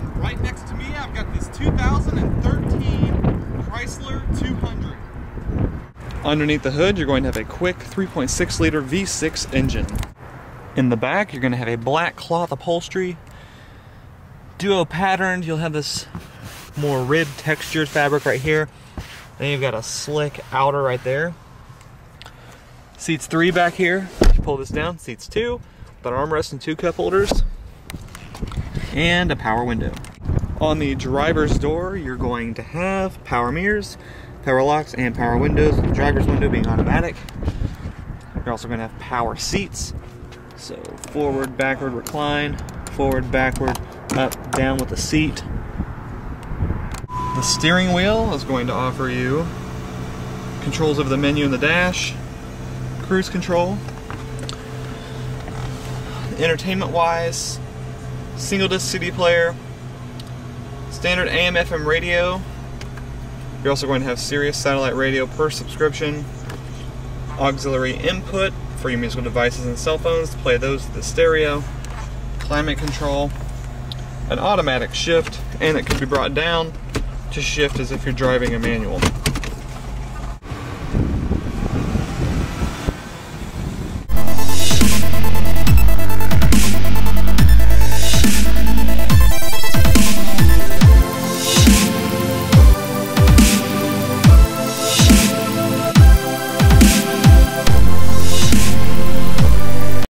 And right next to me, I've got this 2013 Chrysler 200. Underneath the hood, you're going to have a quick 3.6 liter V6 engine. In the back, you're going to have a black cloth upholstery. Duo patterned, you'll have this more rib textured fabric right here. Then you've got a slick outer right there. Seats three back here. Pull this down, seats two, with an armrest and two cup holders and a power window. On the driver's door, you're going to have power mirrors, power locks, and power windows, the driver's window being automatic. You're also going to have power seats. So forward, backward, recline, forward, backward, up, down with the seat. The steering wheel is going to offer you controls of the menu and the dash, cruise control. Entertainment wise, single disc CD player, standard AM FM radio. You're also going to have Sirius satellite radio per subscription, auxiliary input for your musical devices and cell phones to play those to the stereo, climate control, an automatic shift, and it can be brought down to shift as if you're driving a manual.